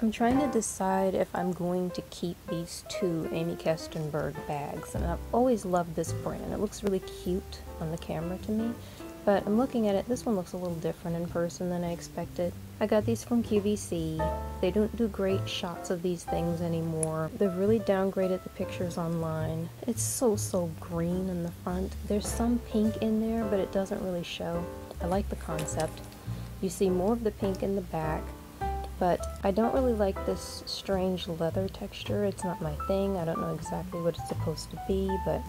I'm trying to decide if I'm going to keep these two Aimee Kestenberg bags and I've always loved this brand. It looks really cute on the camera to me but I'm looking at it, this one looks a little different in person than I expected. I got these from QVC. They don't do great shots of these things anymore. They've really downgraded the pictures online. It's so, so green in the front. There's some pink in there, but it doesn't really show. I like the concept. You see more of the pink in the back, but I don't really like this strange leather texture. It's not my thing. I don't know exactly what it's supposed to be, but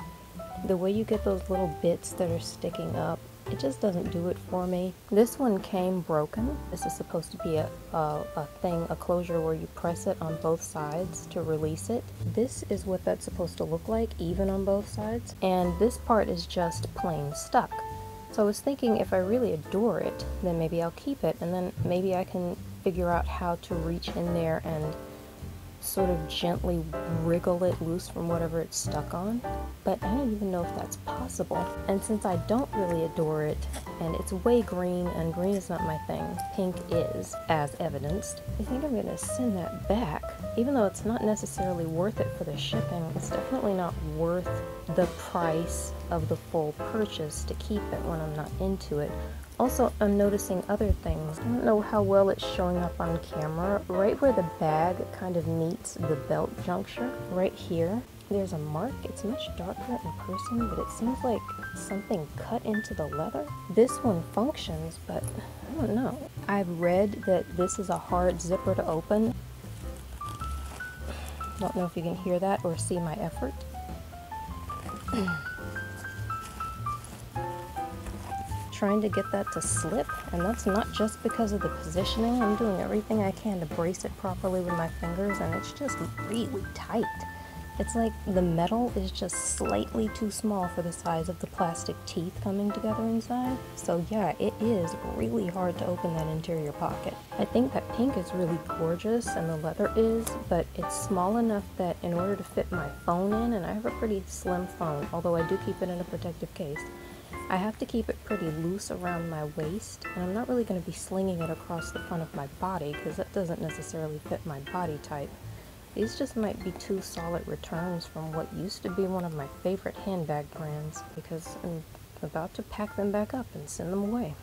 the way you get those little bits that are sticking up it just doesn't do it for me. This one came broken. This is supposed to be a, a, a, thing, a closure where you press it on both sides to release it. This is what that's supposed to look like, even on both sides. And this part is just plain stuck. So I was thinking if I really adore it, then maybe I'll keep it and then maybe I can figure out how to reach in there and sort of gently wriggle it loose from whatever it's stuck on, but I don't even know if that's possible. And since I don't really adore it, and it's way green, and green is not my thing, pink is, as evidenced, I think I'm gonna send that back. Even though it's not necessarily worth it for the shipping, it's definitely not worth the price of the full purchase to keep it when I'm not into it. Also, I'm noticing other things. I don't know how well it's showing up on camera. Right where the bag kind of meets the belt juncture, right here, there's a mark. It's much darker in person, but it seems like something cut into the leather. This one functions, but I don't know. I've read that this is a hard zipper to open. Don't know if you can hear that or see my effort. trying to get that to slip, and that's not just because of the positioning. I'm doing everything I can to brace it properly with my fingers, and it's just really tight. It's like the metal is just slightly too small for the size of the plastic teeth coming together inside. So yeah, it is really hard to open that interior pocket. I think that pink is really gorgeous and the leather is, but it's small enough that in order to fit my phone in, and I have a pretty slim phone, although I do keep it in a protective case, I have to keep it pretty loose around my waist, and I'm not really going to be slinging it across the front of my body because that doesn't necessarily fit my body type. These just might be two solid returns from what used to be one of my favorite handbag brands because I'm about to pack them back up and send them away.